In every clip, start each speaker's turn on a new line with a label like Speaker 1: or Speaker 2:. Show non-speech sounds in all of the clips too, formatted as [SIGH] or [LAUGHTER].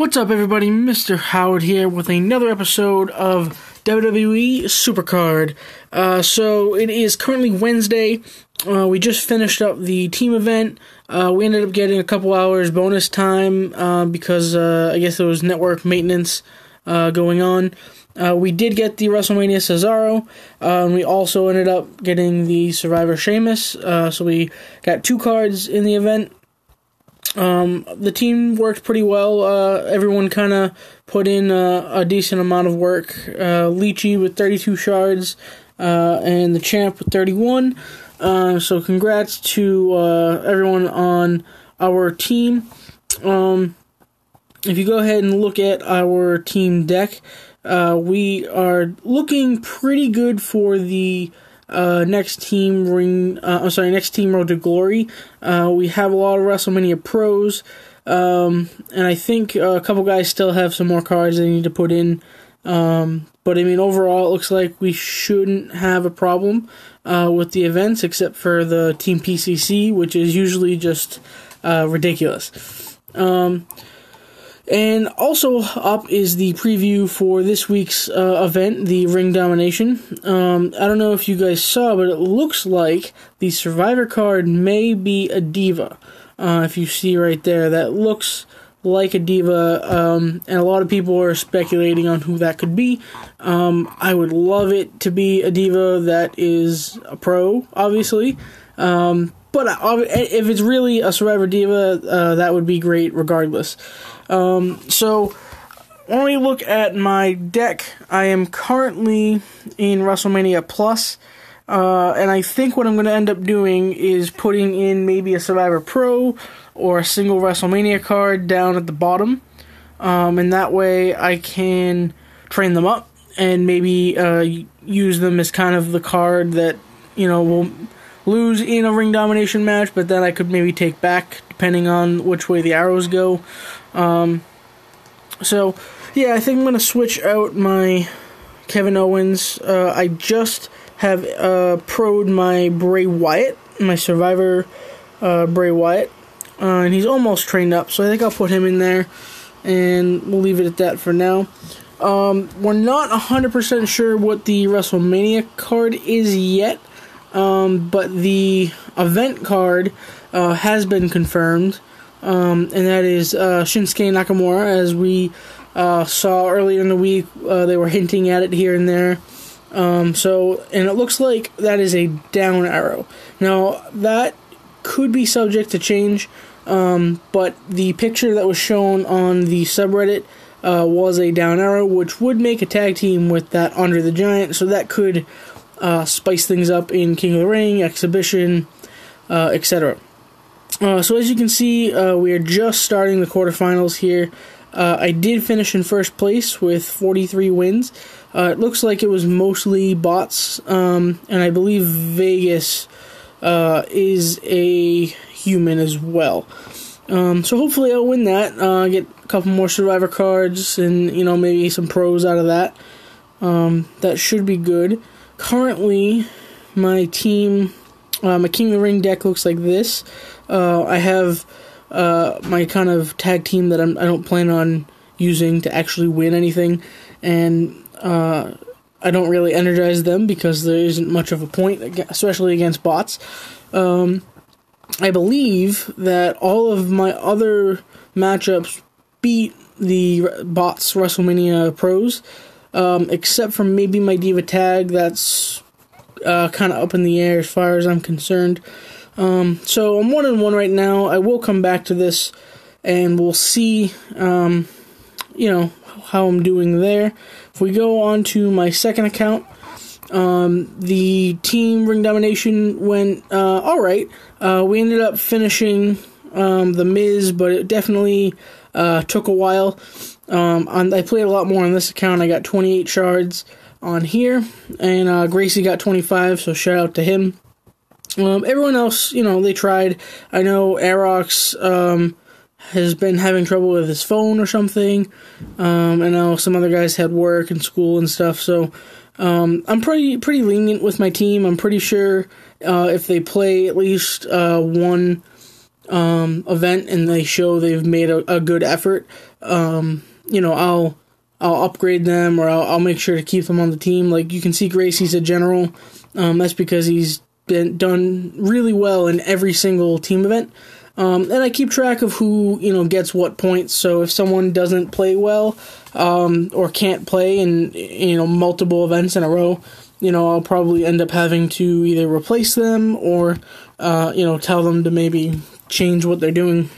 Speaker 1: What's up, everybody? Mr. Howard here with another episode of WWE Supercard. Uh, so it is currently Wednesday. Uh, we just finished up the team event. Uh, we ended up getting a couple hours bonus time uh, because uh, I guess there was network maintenance uh, going on. we did get the WrestleMania Cesaro, we also ended up getting the Survivor Sheamus. so we got two cards in the event. Um, the team worked pretty well. Uh, everyone kind of put in a decent amount of work. Uh, with 32 shards, uh, and the champ with 31. Uh, so congrats to uh, everyone on our team. Um, if you go ahead and look at our team deck, we are looking pretty good for the uh, next team ring. Uh, I'm sorry, next team road to glory. Uh, we have a lot of WrestleMania pros, um, and I think a couple guys still have some more cards they need to put in. Um, but I mean, overall, it looks like we shouldn't have a problem uh, with the events, except for the Team PCC, which is usually just uh, ridiculous. Um, and also up is the preview for this week's uh, event, the Ring Domination. Um, I don't know if you guys saw, but it looks like the Survivor card may be a diva. Uh, if you see right there, that looks like a diva, um, and a lot of people are speculating on who that could be. Um, I would love it to be a diva that is a pro, obviously. Um, but if it's really a Survivor Diva, uh, that would be great regardless. Um, so, when we look at my deck, I am currently in WrestleMania Plus, uh, and I think what I'm going to end up doing is putting in maybe a Survivor Pro or a single WrestleMania card down at the bottom, um, and that way I can train them up and maybe uh, use them as kind of the card that you know will lose in a ring domination match, but then I could maybe take back depending on which way the arrows go. Um, so, yeah, I think I'm going to switch out my Kevin Owens. Uh, I just have uh, proed my Bray Wyatt, my Survivor uh, Bray Wyatt, uh, and he's almost trained up, so I think I'll put him in there, and we'll leave it at that for now. Um, we're not 100% sure what the WrestleMania card is yet, um, but the event card uh, has been confirmed um, and that is uh, Shinsuke Nakamura. As we uh, saw earlier in the week, uh, they were hinting at it here and there. Um, so, and it looks like that is a down arrow. Now, that could be subject to change, um, but the picture that was shown on the subreddit uh, was a down arrow, which would make a tag team with that Andre the Giant. So that could uh, spice things up in King of the Ring, Exhibition, uh, etc. Uh, so as you can see, uh, we are just starting the quarterfinals here. Uh, I did finish in first place with 43 wins. Uh, it looks like it was mostly bots, um, and I believe Vegas is a human as well. Um, so hopefully I'll win that. Uh, get a couple more survivor cards, and you know maybe some pros out of that. Um, that should be good. Currently, my team uh, my King of the Ring deck looks like this. Uh, I have uh, my kind of tag team that I'm, I do not plan on using to actually win anything, and uh, I don't really energize them because there isn't much of a point, especially against bots. Um, I believe that all of my other matchups beat the bots WrestleMania pros, um, except for maybe my Diva tag. That's uh, kind of up in the air as far as I'm concerned. Um, so I'm one and one right now. I will come back to this, and we'll see. Um, you know how I'm doing there. If we go on to my second account, um, the team ring domination went uh, all right. Uh, we ended up finishing um, the Miz, but it definitely uh, took a while. Um, on, I played a lot more on this account. I got 28 shards on here, and uh, Gracie got 25, so shout out to him. Um, everyone else, you know, they tried. I know Arox um, has been having trouble with his phone or something. Um, I know some other guys had work and school and stuff, so um, I'm pretty pretty lenient with my team. I'm pretty sure uh, if they play at least uh, one um, event and they show they've made a, a good effort, um, you know, I'll I'll upgrade them or I'll, I'll, make sure to keep them on the team. Like you can see, Gracie's a general. Um, that's because he's been done really well in every single team event. Um, and I keep track of who you know gets what points. So if someone doesn't play well um, or can't play in you know multiple events in a row, you know I'll probably end up having to either replace them or uh, you know tell them to maybe change what they're doing.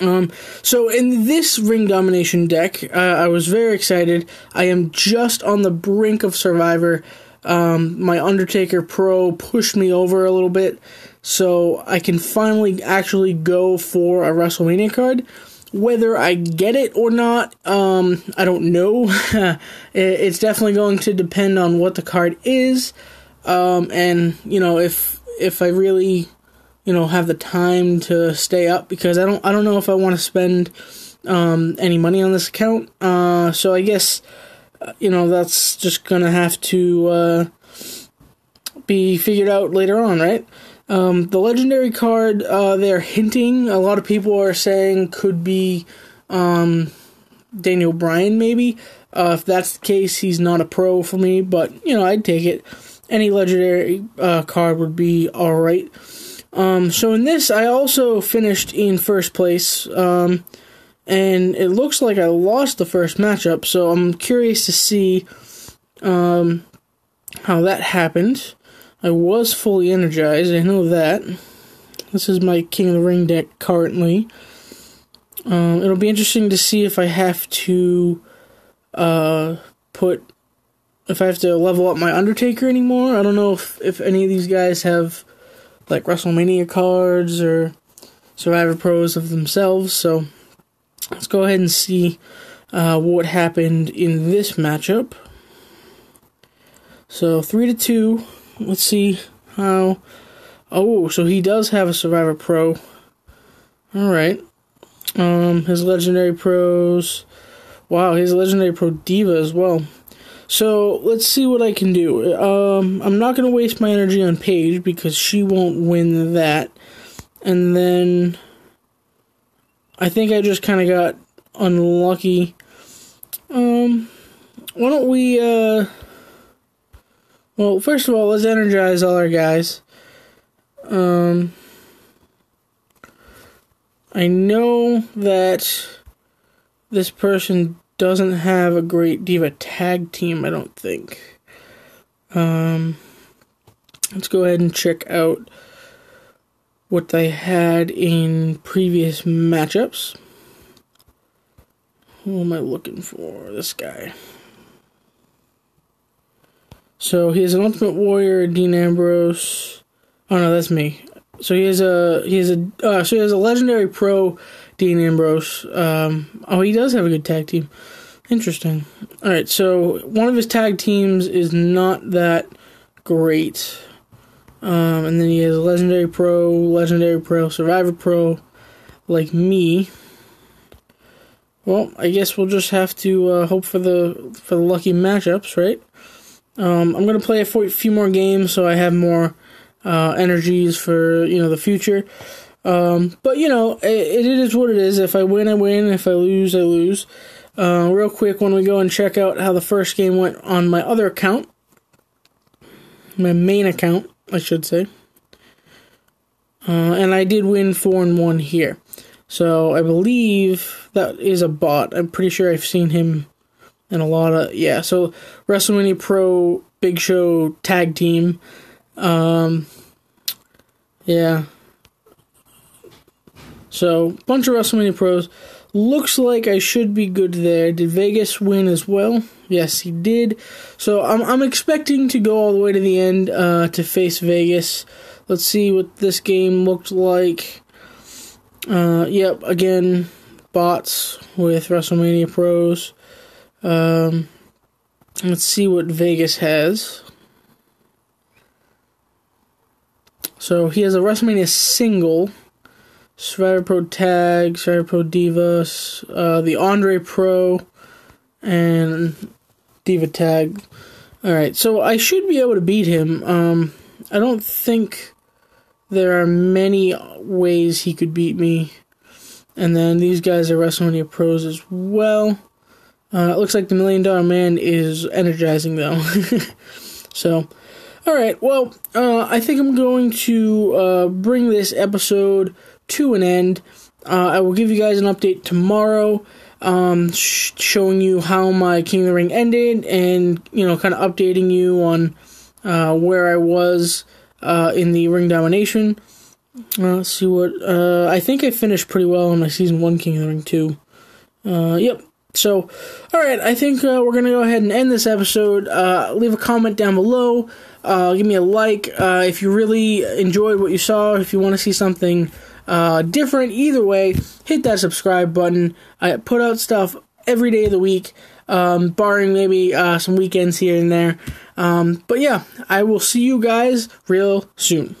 Speaker 1: Um, so in this ring domination deck, uh, I was very excited. I am just on the brink of Survivor. Um, my Undertaker Pro pushed me over a little bit, so I can finally actually go for a WrestleMania card. Whether I get it or not, um, I don't know. [LAUGHS] it's definitely going to depend on what the card is, um, and you know if if I really, you know, have the time to stay up because I don't I don't know if I want to spend um, any money on this account. Uh, so I guess you know that's just gonna have to uh, be figured out later on, right? Um, the legendary card uh, they're hinting. A lot of people are saying could be um, Daniel Bryan, maybe. Uh, if that's the case, he's not a pro for me, but you know I'd take it. Any legendary uh, card would be all right. Um, so in this, I also finished in first place. Um, and it looks like I lost the first matchup, so I'm curious to see um, how that happened. I was fully energized, I know that. This is my King of the Ring deck currently. Um, it'll be interesting to see if I have to uh, put if I have to level up my Undertaker anymore. I don't know if, if any of these guys have like WrestleMania cards or Survivor Pros of themselves, so Let's go ahead and see uh, what happened in this matchup. So three to two. Let's see how. Oh, so he does have a Survivor Pro. All right. Um, his legendary pros. Wow, his legendary pro diva as well. So let's see what I can do. Um, I'm not gonna waste my energy on Paige because she won't win that. And then I think I just kind of got unlucky. Um, why don't we, uh, well, first of all, let's energize all our guys. Um, I know that this person doesn't have a great Diva tag team, I don't think. Um, let's go ahead and check out what they had in previous matchups. Who am I looking for? This guy. So he has an Ultimate Warrior, Dean Ambrose. Oh no, that's me. So he has a he has a uh, so he has a legendary pro, Dean Ambrose. Um, oh, he does have a good tag team. Interesting. All right, so one of his tag teams is not that great. Um, and then he has Legendary Pro, Legendary Pro, Survivor Pro, like me. Well, I guess we'll just have to uh, hope for the for the lucky matchups, right? Um, I'm gonna play a few more games so I have more uh, energies for you know the future. Um, but you know, it, it is what it is. If I win, I win. If I lose, I lose. Uh, real quick, when we go and check out how the first game went on my other account, my main account, I should say. Uh, and I did win 4 and 1 here. So I believe that is a bot. I'm pretty sure I've seen him in a lot of. Yeah, so WrestleMania Pro Big Show Tag Team. Um, yeah. So, bunch of WrestleMania Pros. Looks like I should be good there. Did Vegas win as well? Yes, he did. So I'm I'm expecting to go all the way to the end uh, to face Vegas. Let's see what this game looked like. Uh, yep, again, bots with WrestleMania Pros. Um, let's see what Vegas has. So he has a WrestleMania single Survivor Pro Tag, Survivor Pro Divas, uh, the Andre Pro, and Diva Tag. Alright, so I should be able to beat him. Um, I don't think there are many ways he could beat me. And then these guys are WrestleMania pros as well. Uh, it looks like the Million Dollar Man is energizing though. [LAUGHS] so, all right. Well, uh, I think I'm going to uh, bring this episode to an end. Uh, I will give you guys an update tomorrow, um, sh- showing you how my King of the Ring ended, and you know, kind of updating you on uh, where I was uh, in the Ring Domination. let's see what I think I finished pretty well in my season one King of the Ring too. yep, so, all right, I think uh, we're gonna go ahead and end this episode. Uh, leave a comment down below. Uh, give me a like uh, if you really enjoyed what you saw. If you want to see something uh, different, either way, hit that subscribe button. I put out stuff every day of the week, um, barring maybe uh, some weekends here and there. Um, but yeah, I will see you guys real soon.